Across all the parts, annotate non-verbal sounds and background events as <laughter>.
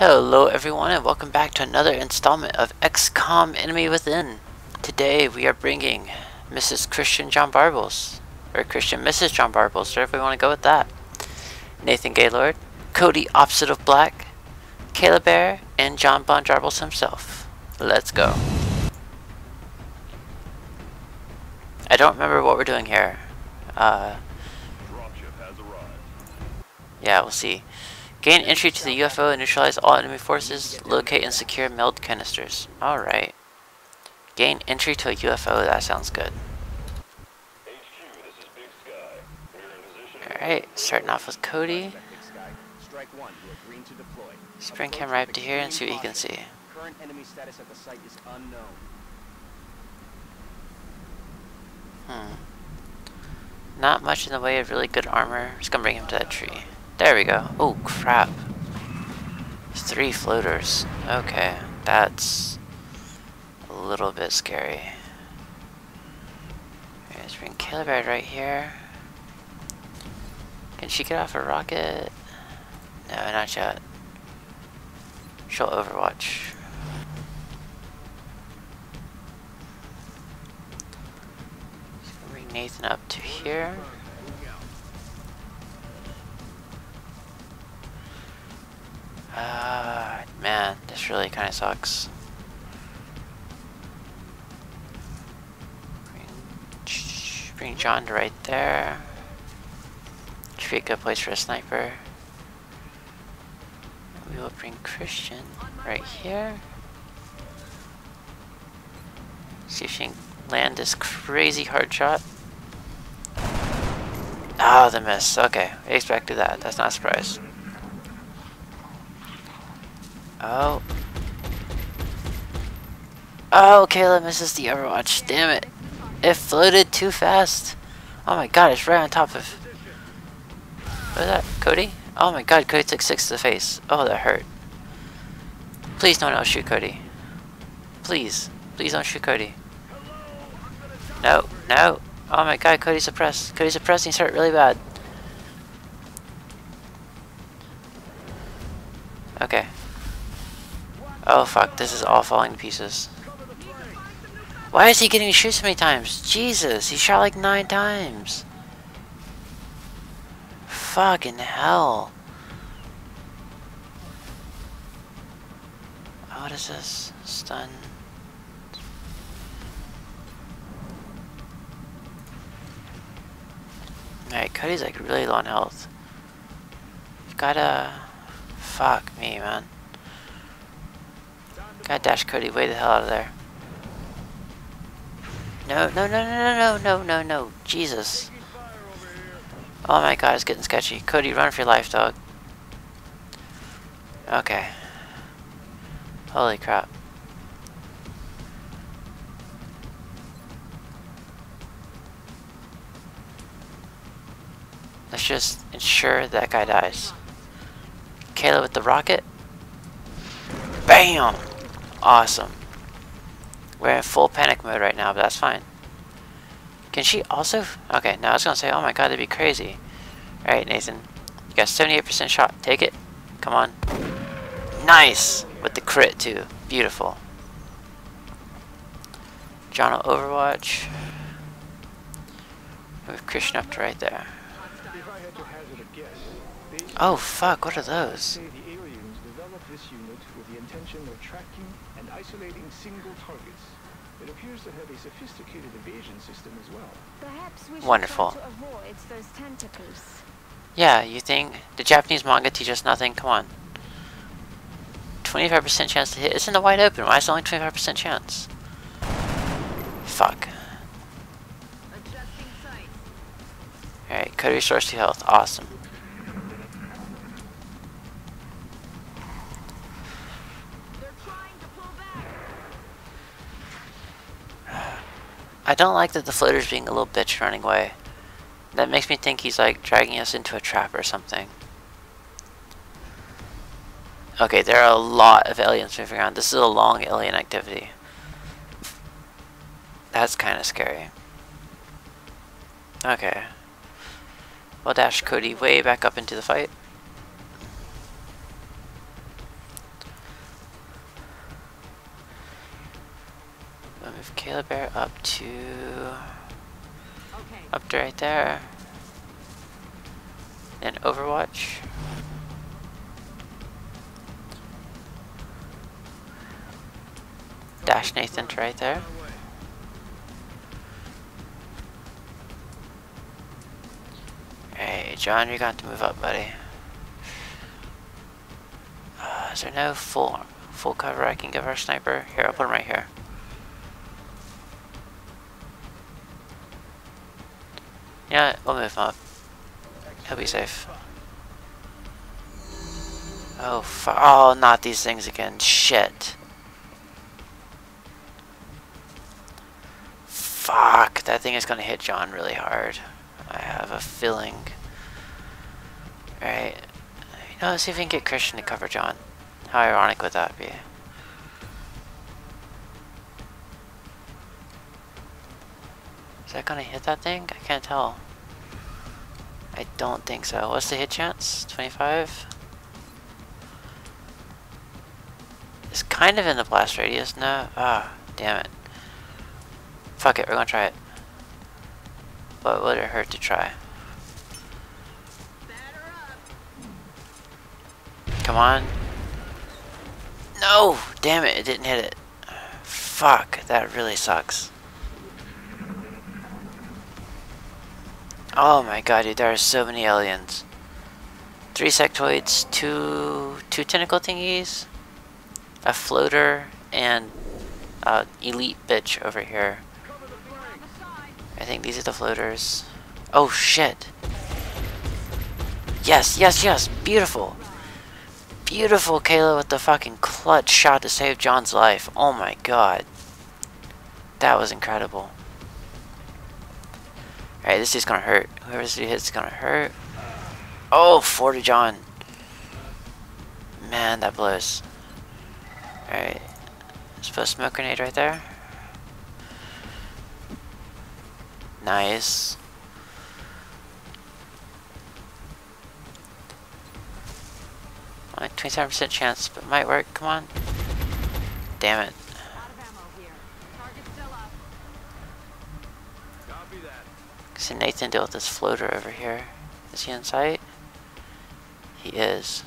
Hello everyone and welcome back to another installment of XCOM Enemy Within. Today we are bringing Mrs. Christian John Barbles, or Christian Mrs. John Barbles, wherever we want to go with that. Nathan Gaylord, Cody Opposite of Black, Caleb Bear, and John Bon Jarbles himself. Let's go. I don't remember what we're doing here. Uh, yeah, we'll see. Gain entry to the UFO and neutralize all enemy forces. Locate and secure meld canisters. Alright. Gain entry to a UFO, that sounds good. Alright, starting off with Cody. Spring him right up to here and see what he can see. Current enemy status at the site is unknown. Hmm. Not much in the way of really good armor. Just gonna bring him to that tree. There we go. Oh, crap. Three floaters. Okay, that's a little bit scary. Let's bring Killer right here. Can she get off a rocket? No, not yet. She'll overwatch. Bring Nathan up to here. Ah, man, this really kind of sucks. Bring, bring John to right there. Should be a good place for a sniper. We will bring Christian right here. See if she can land this crazy hard shot. Oh, the miss. Okay, expected that. That's not a surprise. Oh. Oh, Kayla misses the overwatch. Damn it. It floated too fast. Oh my god, it's right on top of... What is that? Cody? Oh my god, Cody took six to the face. Oh, that hurt. Please don't no shoot Cody. Please. Please don't shoot Cody. No, no. Oh my god, Cody's suppressed. Cody's suppressed he's hurt really bad. Okay. Oh fuck, this is all falling to pieces. Why is he getting shoot so many times? Jesus, he shot like nine times. Fucking hell. Oh, what is this? Stun. Alright, Cody's like really low on health. You've gotta... Fuck me, man. God dash Cody way the hell out of there. No, no, no, no, no, no, no, no, no. Jesus. Oh my god, it's getting sketchy. Cody, run for your life, dog. Okay. Holy crap. Let's just ensure that guy dies. Kayla with the rocket. BAM! Awesome. We're in full panic mode right now, but that's fine. Can she also... Okay, now I was going to say, oh my god, that'd be crazy. Alright, Nathan. You got 78% shot. Take it. Come on. Nice! With the crit, too. Beautiful. John will overwatch. Move Christian up to right there. Oh, fuck, what are those? The aliens developed this unit with the intention of tracking and isolating single targets. It appears to have a sophisticated evasion system as well. Perhaps we should Wonderful. try to avoid those tentacles. Yeah, you think the Japanese manga teach us nothing? Come on. 25% chance to hit. It's in the wide open. Why is it only 25% chance? Fuck. Adjusting sight. Alright, Cody restores to health. Awesome. I don't like that the floater's being a little bitch running away. That makes me think he's like dragging us into a trap or something. Okay, there are a lot of aliens moving around. This is a long alien activity. That's kind of scary. Okay. We'll dash Cody way back up into the fight. Move Caleb Bear up to Okay. up to right there. Then Overwatch. Dash Nathan to right there. Hey, John, you're going to move up, buddy. Uh, is there no full full cover I can give our sniper? Here, I'll put him right here. Yeah, we'll move up. He'll be safe. Oh, oh, not these things again. Shit. Fuck, that thing is gonna hit John really hard. I have a feeling. Right. You know, let's see if we can get Christian to cover John. How ironic would that be? Is that gonna hit that thing? I can't tell. I don't think so. What's the hit chance? 25? It's kind of in the blast radius now. Ah, damn it. Fuck it, we're gonna try it. What would it hurt to try? Come on. No! Damn it, it didn't hit it. Fuck, that really sucks. Oh my god, dude, there are so many aliens. Three sectoids, two two tentacle thingies, a floater, and uh, elite bitch over here. I think these are the floaters. Oh shit. Yes, yes, yes, beautiful. Beautiful Kayla with the fucking clutch shot to save John's life. Oh my god. That was incredible. Alright, this is gonna hurt. Whoever this dude hits is gonna hurt. Oh, 40 John. Man, that blows. Alright. Let's put a smoke grenade right there. Nice. Only 27% chance, but might work. Come on. Damn it. Out of ammo here. Target still up. Copy that. See Nathan deal with this floater over here. Is he in sight? He is.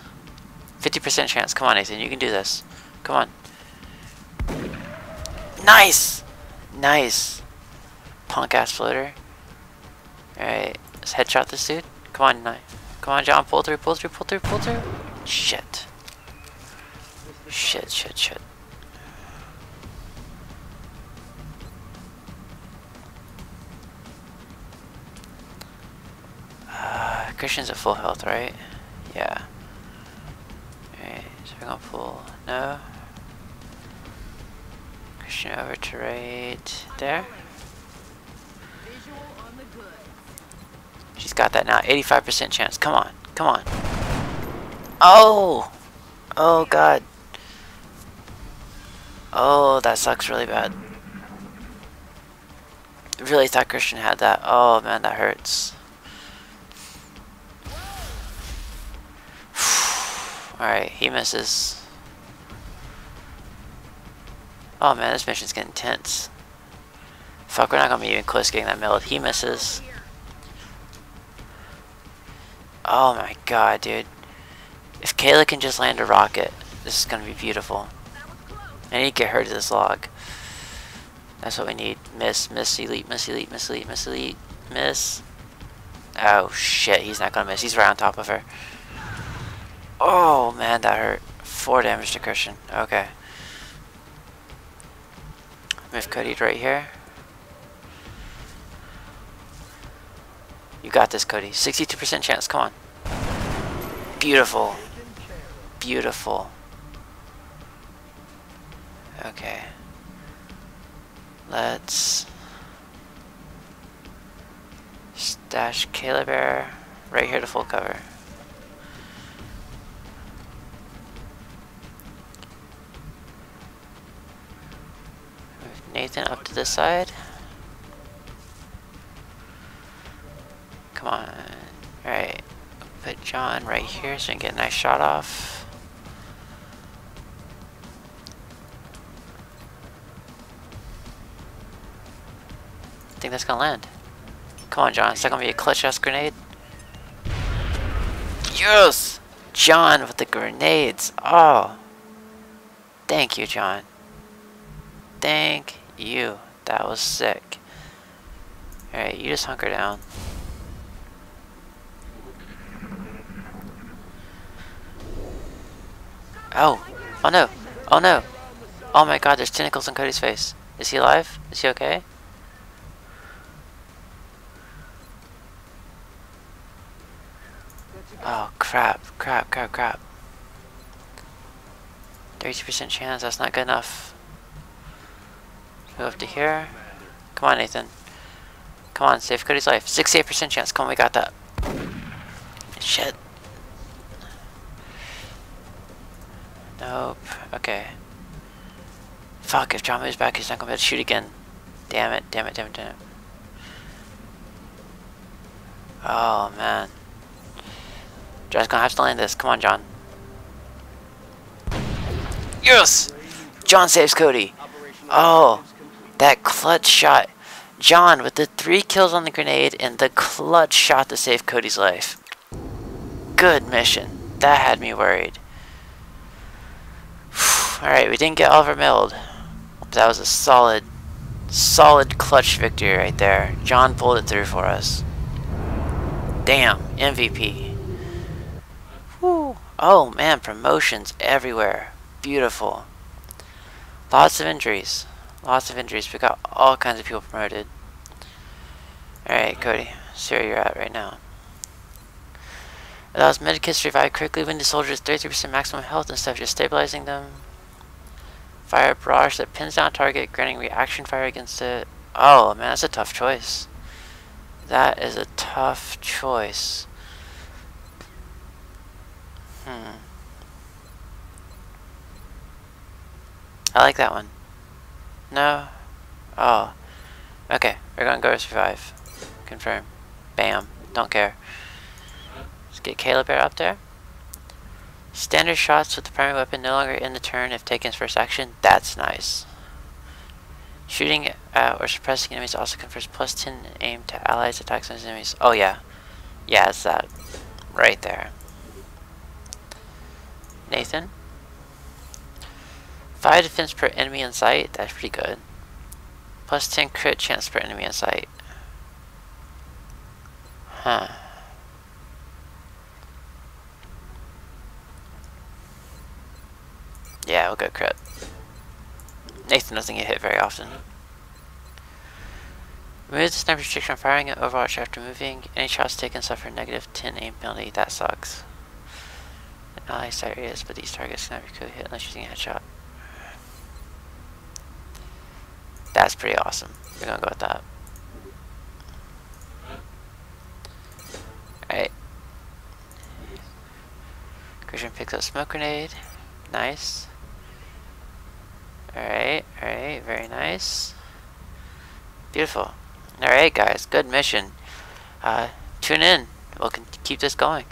50% chance. Come on, Nathan. You can do this. Come on. Nice! Nice. Punk ass floater. Alright. Let's headshot this dude. Come on, Ni- Come on, John. Pull through, pull through, pull through, pull through. Shit. Shit, shit, shit. Christian's at full health, right? Yeah. Alright, so we're gonna pull. No. Christian over to right there. She's got that now. 85% chance. Come on. Come on. Oh! Oh, God. Oh, that sucks really bad. Really thought Christian had that. Oh, man, that hurts. Alright, he misses. Oh, man, this mission's getting tense. Fuck, we're not gonna be even close getting that meld. He misses. Oh my god, dude. If Kayla can just land a rocket, this is gonna be beautiful. I need to get her to this log. That's what we need. Miss, miss, elite, miss, elite, miss, elite, miss, elite, miss. Oh shit, he's not gonna miss. He's right on top of her. Oh man, that hurt. Four damage to Christian. Okay. Move Cody right here. You got this, Cody. 62% chance. Come on. Beautiful. Beautiful. Okay. Let's stash Kayla Bear right here to full cover. Move up to this side. Come on. Alright. Put John right here so we can get a nice shot off. I think that's gonna land. Come on, John. Is that gonna be a clutch ass grenade? Yes! John with the grenades. Oh. Thank you, John. Thank you. That was sick. Alright, you just hunker down. Oh. Oh no. Oh no. Oh my god, there's tentacles on Cody's face. Is he alive? Is he okay? Oh crap, crap, crap, crap. 32% chance, that's not good enough. Up to here. Come on, Nathan. Come on, save Cody's life. 68% chance. Come on, we got that. Shit. Nope. Okay. Fuck, if John moves back, he's not gonna be able to shoot again. Damn it, damn it, damn it, damn it. Oh, man. John's gonna have to land this. Come on, John. Yes! John saves Cody. Oh, that clutch shot. John with the three kills on the grenade and the clutch shot to save Cody's life. Good mission. That had me worried. <sighs> Alright, we didn't get Oliver meld. That was a solid, solid clutch victory right there. John pulled it through for us. Damn, MVP. Whew. Oh man, promotions everywhere. Beautiful. Lots of injuries. Lots of injuries. We got all kinds of people promoted. Alright, Cody. See where you're at right now. Allows medikits to revive quickly when the soldiers 33% maximum health instead of just stabilizing them. Fire a barrage that pins down target, granting reaction fire against it. Oh man, that's a tough choice. That is a tough choice. Hmm. I like that one. No? Oh. Okay, we're gonna go survive. Confirm. Bam. Don't care. Let's get Caleb Bear up there. Standard shots with the primary weapon no longer in the turn if taken as first action. That's nice. Shooting at or suppressing enemies also confers plus 10 aim to allies attacks on enemies. Oh yeah. Yeah, it's that. Right there. Nathan? 5 defense per enemy in sight. That's pretty good. Plus 10 crit chance per enemy in sight. Huh. Yeah, we'll go crit. Nathan doesn't get hit very often. Remove the sniper restriction on firing at Overwatch after moving. Any shots taken suffer negative 10 aim penalty. That sucks. Sight areas, but these targets cannot be hit unless using a headshot. That's pretty awesome. We're gonna go with that. Alright. Christian picks up smoke grenade. Nice. Alright, alright, very nice. Beautiful. Alright guys, good mission. Uh, tune in. We'll keep this going.